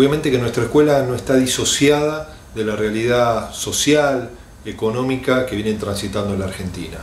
Obviamente que nuestra escuela no está disociada de la realidad social, económica que viene transitando la Argentina.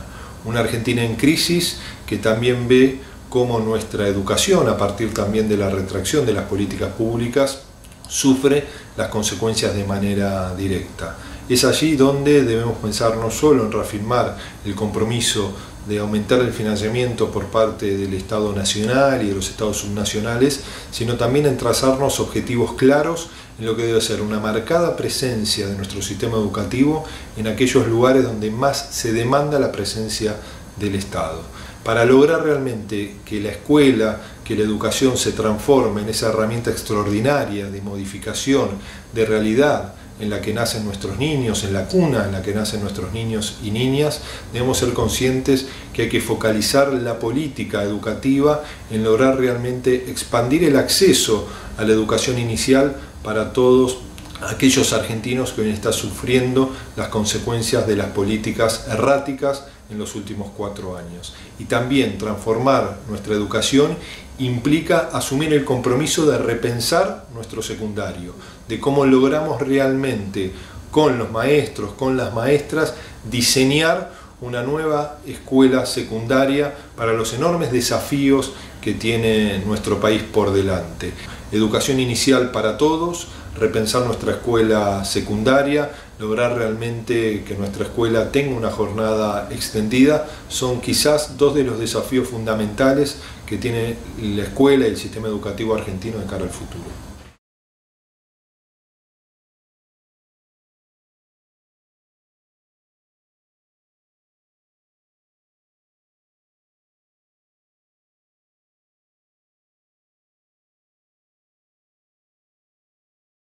Una Argentina en crisis que también ve cómo nuestra educación, a partir también de la retracción de las políticas públicas, sufre las consecuencias de manera directa. Es allí donde debemos pensar no solo en reafirmar el compromiso de aumentar el financiamiento por parte del Estado nacional y de los estados subnacionales, sino también en trazarnos objetivos claros en lo que debe ser una marcada presencia de nuestro sistema educativo en aquellos lugares donde más se demanda la presencia del Estado. Para lograr realmente que la escuela, que la educación se transforme en esa herramienta extraordinaria de modificación, de realidad, en la que nacen nuestros niños, en la cuna en la que nacen nuestros niños y niñas, debemos ser conscientes que hay que focalizar la política educativa en lograr realmente expandir el acceso a la educación inicial para todos aquellos argentinos que hoy están sufriendo las consecuencias de las políticas erráticas en los últimos cuatro años. Y también transformar nuestra educación implica asumir el compromiso de repensar nuestro secundario, de cómo logramos realmente con los maestros, con las maestras, diseñar una nueva escuela secundaria para los enormes desafíos que tiene nuestro país por delante. Educación inicial para todos, repensar nuestra escuela secundaria, lograr realmente que nuestra escuela tenga una jornada extendida, son quizás dos de los desafíos fundamentales que tiene la escuela y el sistema educativo argentino de cara al futuro.